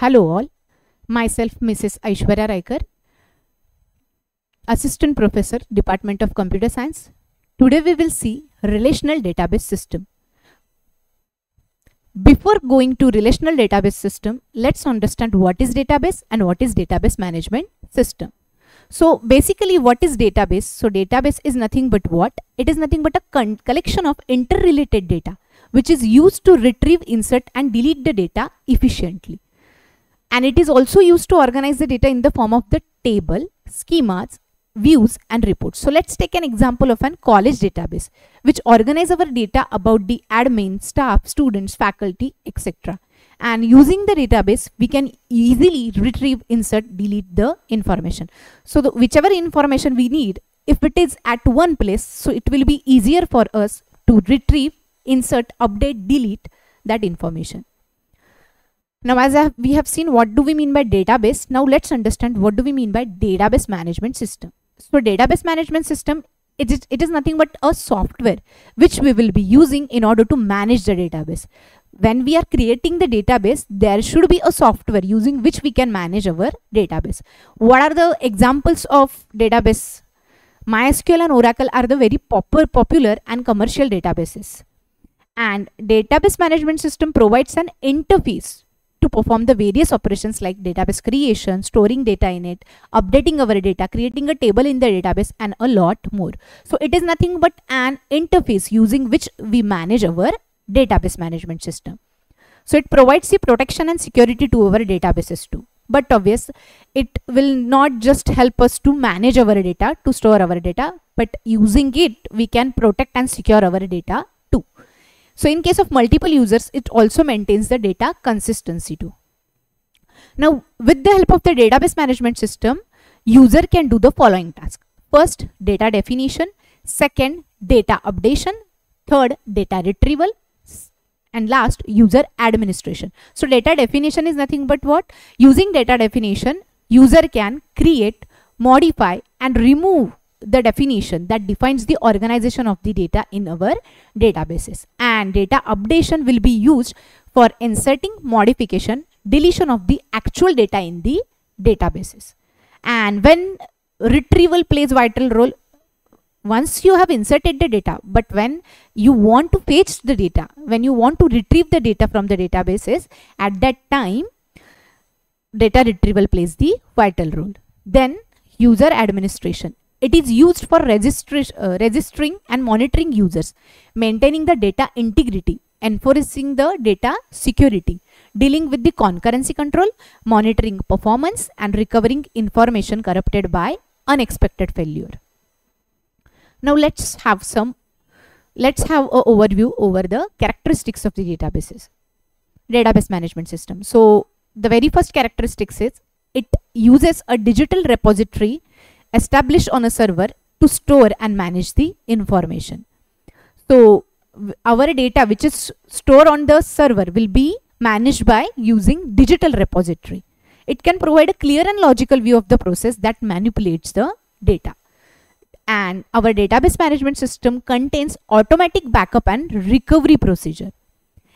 Hello all, myself Mrs. Aishwarya Raykar, Assistant Professor, Department of Computer Science. Today we will see relational database system. Before going to relational database system, let's understand what is database and what is database management system. So basically what is database? So database is nothing but what? It is nothing but a collection of interrelated data which is used to retrieve, insert and delete the data efficiently. And it is also used to organize the data in the form of the table, schemas, views and reports. So let's take an example of an college database which organize our data about the admin, staff, students, faculty, etc. And using the database, we can easily retrieve, insert, delete the information. So the, whichever information we need, if it is at one place, so it will be easier for us to retrieve, insert, update, delete that information. Now as we have seen what do we mean by database, now let's understand what do we mean by database management system. So database management system, it is, it is nothing but a software which we will be using in order to manage the database. When we are creating the database, there should be a software using which we can manage our database. What are the examples of database? MySQL and Oracle are the very popular and commercial databases. And database management system provides an interface to perform the various operations like database creation, storing data in it, updating our data, creating a table in the database and a lot more. So it is nothing but an interface using which we manage our database management system. So it provides the protection and security to our databases too. But obvious, it will not just help us to manage our data, to store our data, but using it, we can protect and secure our data so in case of multiple users, it also maintains the data consistency too. Now, with the help of the database management system, user can do the following task. First, data definition. Second, data updation. Third, data retrieval. And last, user administration. So data definition is nothing but what? Using data definition, user can create, modify and remove the definition that defines the organization of the data in our databases. And data updation will be used for inserting modification deletion of the actual data in the databases. And when retrieval plays vital role once you have inserted the data but when you want to fetch the data when you want to retrieve the data from the databases at that time data retrieval plays the vital role. Then user administration it is used for uh, registering and monitoring users, maintaining the data integrity, enforcing the data security, dealing with the concurrency control, monitoring performance and recovering information corrupted by unexpected failure. Now let's have some, let's have an overview over the characteristics of the databases, database management system. So the very first characteristics is it uses a digital repository established on a server to store and manage the information. So our data which is stored on the server will be managed by using digital repository. It can provide a clear and logical view of the process that manipulates the data. And our database management system contains automatic backup and recovery procedure.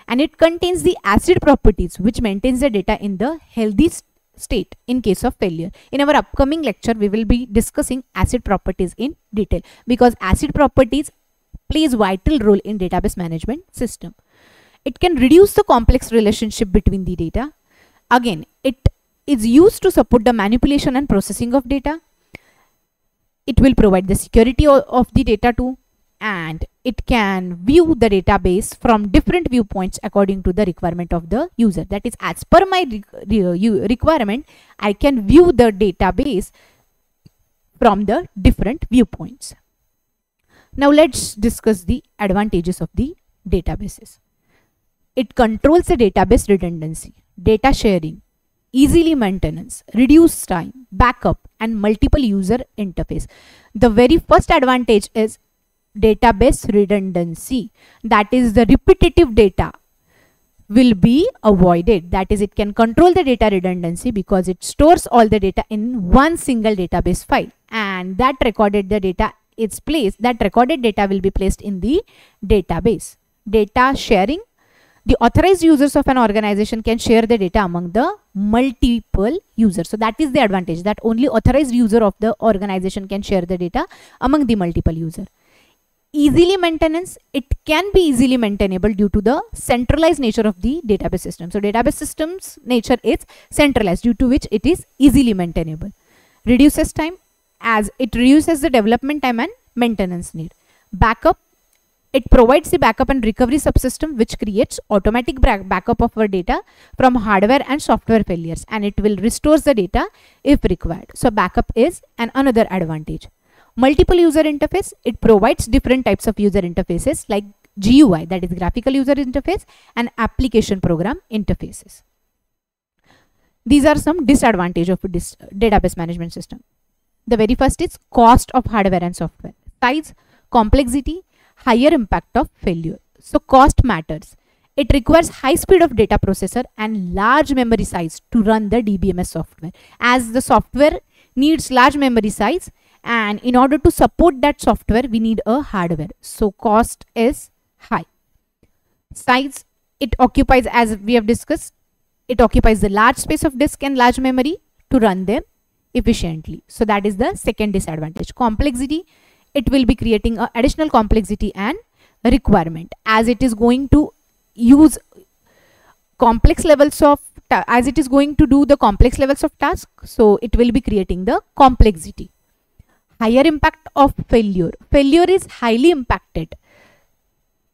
And it contains the ACID properties which maintains the data in the healthy state in case of failure. In our upcoming lecture, we will be discussing ACID properties in detail because ACID properties plays vital role in database management system. It can reduce the complex relationship between the data. Again, it is used to support the manipulation and processing of data. It will provide the security of the data too and it can view the database from different viewpoints according to the requirement of the user. That is as per my requirement, I can view the database from the different viewpoints. Now let's discuss the advantages of the databases. It controls the database redundancy, data sharing, easily maintenance, reduce time, backup and multiple user interface. The very first advantage is database redundancy. That is the repetitive data will be avoided. That is it can control the data redundancy because it stores all the data in one single database file. And that recorded the data its place that recorded data will be placed in the database. Data sharing. The authorized users of an organization can share the data among the multiple users. So that is the advantage that only authorized user of the organization can share the data among the multiple user. Easily maintenance, it can be easily maintainable due to the centralized nature of the database system. So database system's nature is centralized due to which it is easily maintainable. Reduces time as it reduces the development time and maintenance need. Backup it provides the backup and recovery subsystem which creates automatic backup of our data from hardware and software failures and it will restores the data if required. So backup is an another advantage. Multiple user interface, it provides different types of user interfaces like GUI that is graphical user interface and application program interfaces. These are some disadvantage of this uh, database management system. The very first is cost of hardware and software. Size, complexity, higher impact of failure. So cost matters. It requires high speed of data processor and large memory size to run the DBMS software. As the software needs large memory size and in order to support that software we need a hardware. So cost is high. Size, it occupies as we have discussed, it occupies the large space of disk and large memory to run them efficiently. So that is the second disadvantage. Complexity, it will be creating a additional complexity and requirement as it is going to use complex levels of as it is going to do the complex levels of task so it will be creating the complexity higher impact of failure. Failure is highly impacted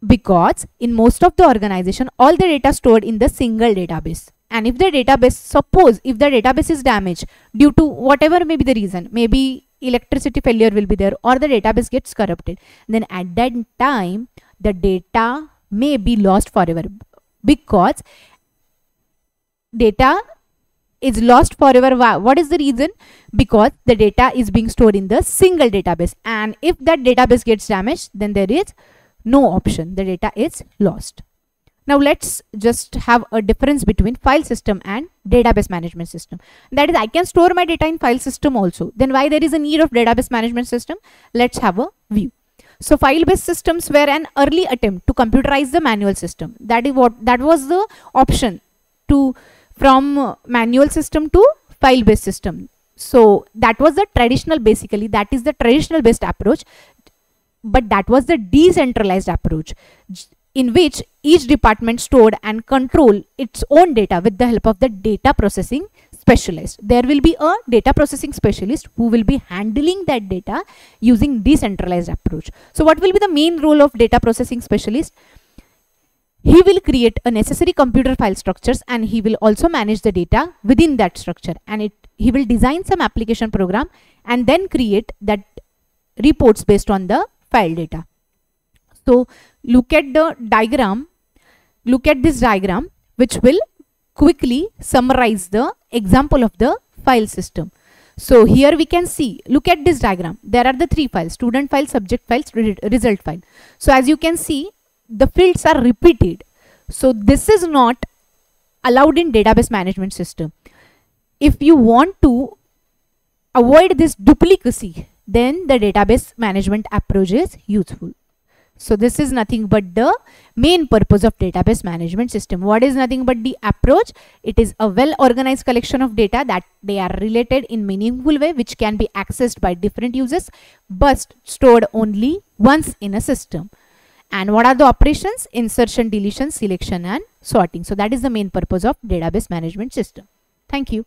because in most of the organization all the data stored in the single database. And if the database suppose if the database is damaged due to whatever may be the reason maybe electricity failure will be there or the database gets corrupted then at that time the data may be lost forever because data is lost forever what is the reason because the data is being stored in the single database and if that database gets damaged then there is no option the data is lost now let's just have a difference between file system and database management system. That is I can store my data in file system also. Then why there is a need of database management system? Let's have a view. So file-based systems were an early attempt to computerize the manual system. That is what that was the option to from manual system to file-based system. So that was the traditional basically that is the traditional based approach but that was the decentralized approach in which each department stored and control its own data with the help of the data processing specialist. There will be a data processing specialist who will be handling that data using decentralized approach. So what will be the main role of data processing specialist? He will create a necessary computer file structures and he will also manage the data within that structure and it he will design some application program and then create that reports based on the file data. So look at the diagram, look at this diagram which will quickly summarize the example of the file system. So here we can see, look at this diagram. There are the three files, student file, subject files, result file. So as you can see, the fields are repeated. So this is not allowed in database management system. If you want to avoid this duplicacy, then the database management approach is useful. So this is nothing but the main purpose of database management system. What is nothing but the approach? It is a well organized collection of data that they are related in meaningful way which can be accessed by different users but stored only once in a system. And what are the operations? Insertion, deletion, selection and sorting. So that is the main purpose of database management system. Thank you.